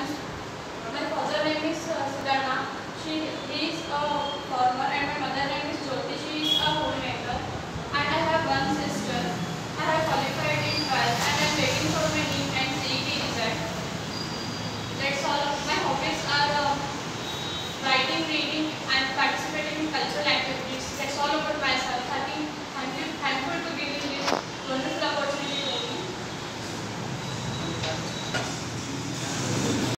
años.